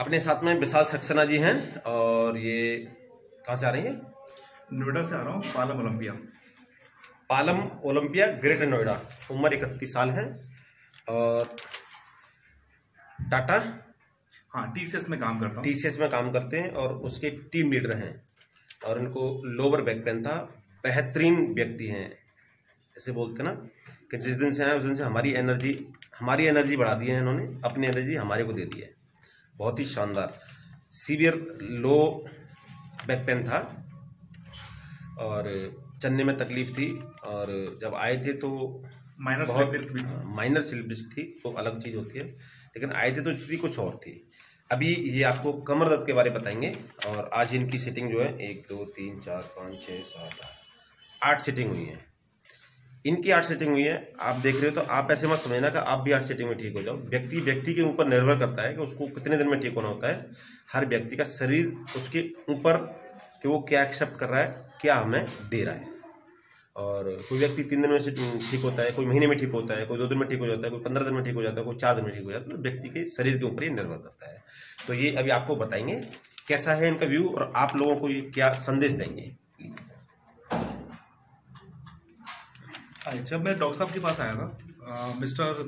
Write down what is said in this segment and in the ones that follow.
अपने साथ में विशाल सक्सेना जी हैं और ये कहाँ से आ रही हैं? नोएडा से आ रहा हूँ Palam Olympia. Palam Olympia greater Noida. उम्र इकतीस साल है और टाटा? हाँ टीसीएस में काम करता हूँ। टीसीएस में काम करते हैं और उसके टीम लीडर हैं। और इनको लोअर बैक पेन था बेहतरीन व्यक्ति हैं। ऐसे बोलते ना कि जिस दिन से आए उस दिन से हमारी एनर्जी हमारी एनर्जी बढ़ा दी है इन्होंने अपनी एनर्जी हमारे को दे दी है। बहुत ही शानदार। सीवियर लो बैक पेन था और चलने में तकलीफ़ थी और जब आए थे तो माइनर बहुत माइनर स्लिप डिस्क थी। तो अलग चीज़ होती है। लेकिन आए थे तो स्थिति कुछ और थी। अभी ये आपको कमर दर्द के बारे में बताएँगे और आज इनकी सीटिंग जो है एक दो तीन चार पाँच छः सात आठ आठ सीटिंग हुई है। इनकी आठ सेटिंग हुई है, आप देख रहे हो तो आप ऐसे मत समझना कि आप भी आठ सेटिंग में ठीक हो जाओ। व्यक्ति व्यक्ति के ऊपर निर्भर करता है कि उसको कितने दिन में ठीक होना होता है। हर व्यक्ति का शरीर उसके ऊपर कि वो क्या एक्सेप्ट कर रहा है, क्या हमें दे रहा है। और कोई व्यक्ति तीन दिन में से ठीक होता है, कोई महीने में ठीक होता है, कोई दो दिन में ठीक हो जाता है, कोई पंद्रह दिन में ठीक हो जाता है, कोई चार दिन में ठीक हो जाता है तो व्यक्ति के शरीर के ऊपर ये निर्भर करता है। तो ये अभी आपको बताएँगे कैसा है इनका व्यू और आप लोगों को ये क्या संदेश देंगे। जब मैं डॉक्टर साहब के पास आया था मिस्टर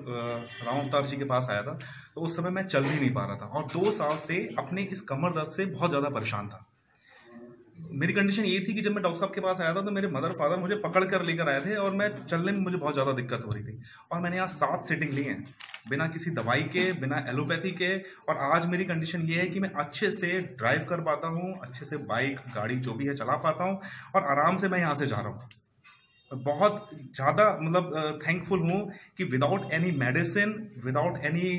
राम अवतार जी के पास आया था तो उस समय मैं चल भी नहीं पा रहा था और दो साल से अपने इस कमर दर्द से बहुत ज़्यादा परेशान था। मेरी कंडीशन ये थी कि जब मैं डॉक्टर साहब के पास आया था तो मेरे मदर फादर मुझे पकड़ कर लेकर आए थे और मैं चलने में मुझे बहुत ज़्यादा दिक्कत हो रही थी। और मैंने यहाँ सात सीटिंग ली हैं, बिना किसी दवाई के, बिना एलोपैथी के। और आज मेरी कंडीशन ये है कि मैं अच्छे से ड्राइव कर पाता हूँ, अच्छे से बाइक गाड़ी जो भी है चला पाता हूँ और आराम से मैं यहाँ से जा रहा हूँ। बहुत ज़्यादा मतलब थैंकफुल हूँ कि without any medicine without any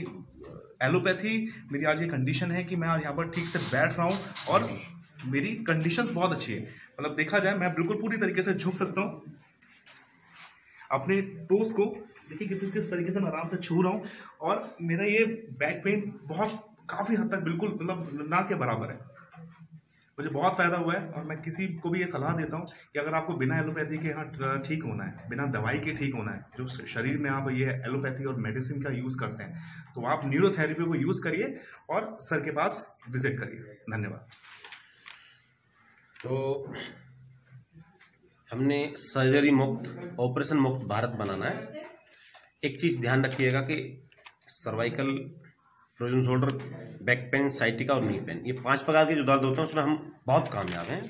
allopathy मेरी आज ये कंडीशन है कि मैं यहाँ पर ठीक से बैठ रहा हूँ और मेरी कंडीशंस बहुत अच्छी है। मतलब देखा जाए मैं बिल्कुल पूरी तरीके से झुक सकता हूँ। अपने टोस को देखिए कि किस तरीके से मैं आराम से छू रहा हूँ और मेरा ये बैक पेन बहुत काफ़ी हद तक बिल्कुल मतलब ना के बराबर है। मुझे बहुत फ़ायदा हुआ है और मैं किसी को भी ये सलाह देता हूँ कि अगर आपको बिना एलोपैथी के यहाँ ठीक होना है, बिना दवाई के ठीक होना है, जो शरीर में आप ये एलोपैथी और मेडिसिन का यूज़ करते हैं तो आप न्यूरोथेरेपी को यूज़ करिए और सर के पास विज़िट करिए। धन्यवाद। तो हमने सर्जरी मुक्त, ऑपरेशन मुक्त भारत बनाना है। एक चीज़ ध्यान रखिएगा कि cervical frozen shoulder back pain sciatica और नी पेन। ये पाँच प्रकार के जो दर्द होते हैं उसमें हम बहुत कामयाब हैं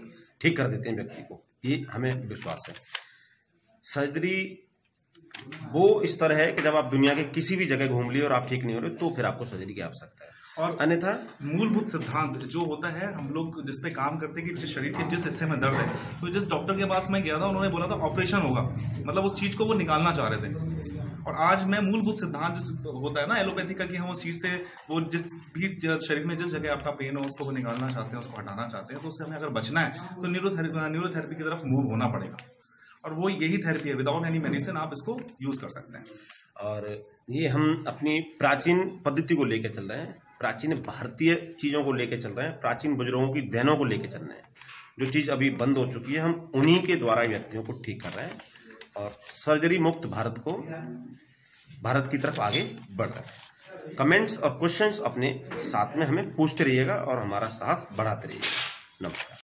ठीक कर देते हैं व्यक्ति को। ये हमें विश्वास है। सर्जरी वो इस तरह है कि जब आप दुनिया के किसी भी जगह घूम लिए और आप ठीक नहीं हो रहे तो फिर आपको सर्जरी की आवश्यकता है। और अन्यथा मूलभूत सिद्धांत जो होता है हम लोग जिस पे काम करते हैं कि जिस शरीर के जिस हिस्से में दर्द है तो जिस डॉक्टर के पास मैं गया था उन्होंने बोला था ऑपरेशन होगा। मतलब उस चीज़ को वो निकालना चाह रहे थे। और आज मैं मूलभूत सिद्धांत जिस होता है ना एलोपैथी का कि हम उस चीज़ से, वो जिस भी शरीर में जिस जगह आपका पेन हो, उसको निकालना चाहते हैं, उसको हटाना चाहते हैं तो उससे हमें अगर बचना है तो न्यूरोथेरेपी न्यूरोथेरेपी की तरफ़ मूव होना पड़ेगा। और वो यही थेरेपी है विदाउट एनी मेडिसिन आप इसको यूज़ कर सकते हैं। और ये हम अपनी प्राचीन पद्धति को लेकर चल रहे हैं, प्राचीन भारतीय चीज़ों को लेकर चल रहे हैं, प्राचीन बुज़ुर्गों की देनों को लेकर चल रहे हैं। जो चीज़ अभी बंद हो चुकी है, हम उन्हीं के द्वारा व्यक्तियों को ठीक कर रहे हैं। और सर्जरी मुक्त भारत को भारत की तरफ़ आगे बढ़ रहा है। कमेंट्स और क्वेश्चंस अपने साथ में हमें पूछते रहिएगा और हमारा साहस बढ़ाते रहिएगा। नमस्कार।